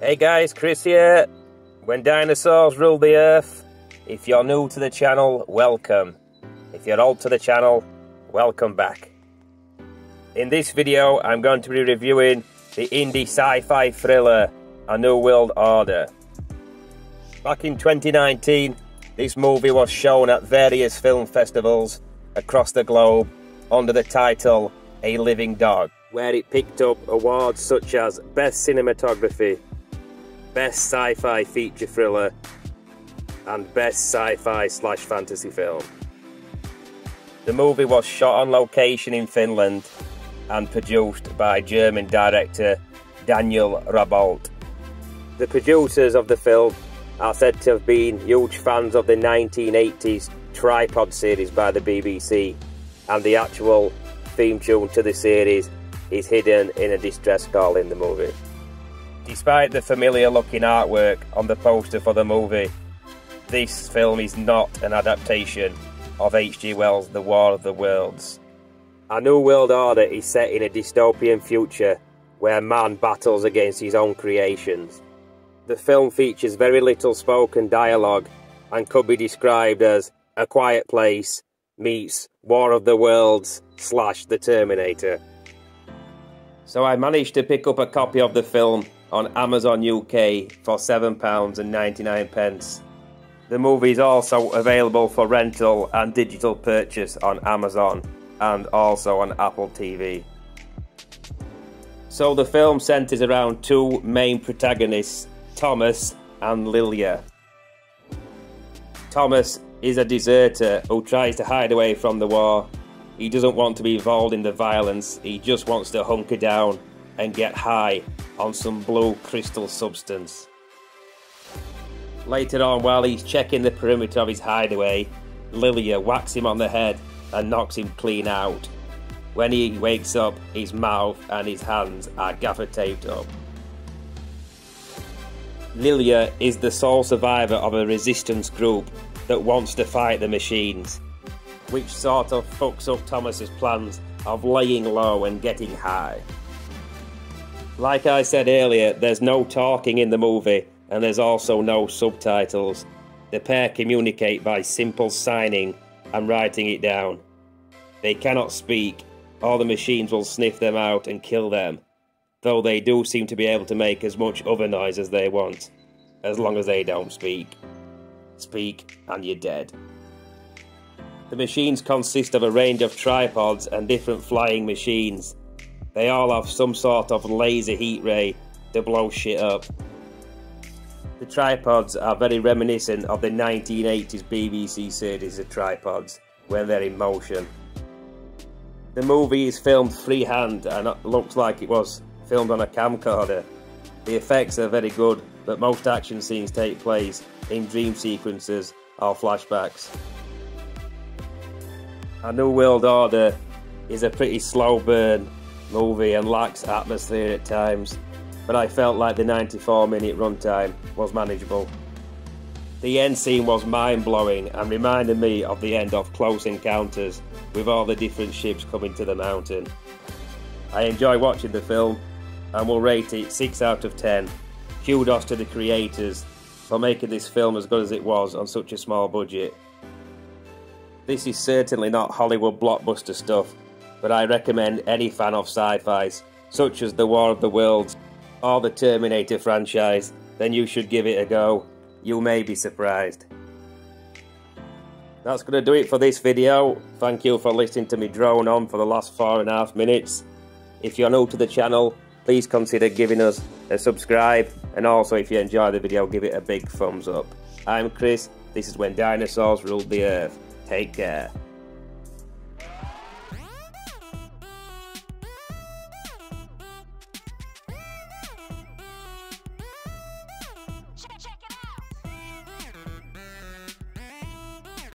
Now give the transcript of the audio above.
Hey guys, Chris here. When dinosaurs ruled the earth. If you're new to the channel, welcome. If you're old to the channel, welcome back. In this video, I'm going to be reviewing the indie sci-fi thriller A New World Order. Back in 2019, this movie was shown at various film festivals across the globe under the title A Living Dog, where it picked up awards such as Best Cinematography, Best Sci-Fi Feature Thriller, and Best Sci-Fi Slash Fantasy Film. The movie was shot on location in Finland and produced by German director Daniel Raboldt. The producers of the film are said to have been huge fans of the 1980s Tripod series by the BBC, and the actual theme tune to the series is hidden in a distress call in the movie. Despite the familiar looking artwork on the poster for the movie, this film is not an adaptation of H.G. Wells' The War of the Worlds. A New World Order is set in a dystopian future where man battles against his own creations. The film features very little spoken dialogue and could be described as A Quiet Place meets War of the Worlds slash The Terminator. So I managed to pick up a copy of the film on Amazon UK for £7.99. The movie is also available for rental and digital purchase on Amazon and also on Apple TV. So the film centres around two main protagonists, Thomas and Lilia. Thomas is a deserter who tries to hide away from the war. He doesn't want to be involved in the violence, he just wants to hunker down and get high on some blue crystal substance. Later on, while he's checking the perimeter of his hideaway, Lilia whacks him on the head and knocks him clean out. When he wakes up, his mouth and his hands are gaffer taped up. Lilia is the sole survivor of a resistance group that wants to fight the machines, which sort of fucks up Thomas's plans of laying low and getting high. Like I said earlier, there's no talking in the movie, and there's also no subtitles. The pair communicate by simple signing and writing it down. They cannot speak, or the machines will sniff them out and kill them, though they do seem to be able to make as much other noise as they want, as long as they don't speak. Speak and you're dead. The machines consist of a range of tripods and different flying machines. They all have some sort of laser heat ray to blow shit up. The tripods are very reminiscent of the 1980s BBC series of tripods when they're in motion. The movie is filmed freehand and looks like it was filmed on a camcorder. The effects are very good, but most action scenes take place in dream sequences or flashbacks. A New World Order is a pretty slow burn movie and lacks atmosphere at times, but I felt like the 94 minute runtime was manageable. The end scene was mind blowing and reminded me of the end of Close Encounters with all the different ships coming to the mountain. I enjoy watching the film and will rate it 6 out of 10. Kudos to the creators for making this film as good as it was on such a small budget. This is certainly not Hollywood blockbuster stuff, but I recommend any fan of sci-fis, such as The War of the Worlds or the Terminator franchise, then you should give it a go. You may be surprised. That's going to do it for this video. Thank you for listening to me drone on for the last four and a half minutes. If you're new to the channel, please consider giving us a subscribe and also if you enjoy the video give it a big thumbs up. I'm Chris, this is When Dinosaurs Ruled the Earth. Take care.